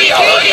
Hurry, hurry.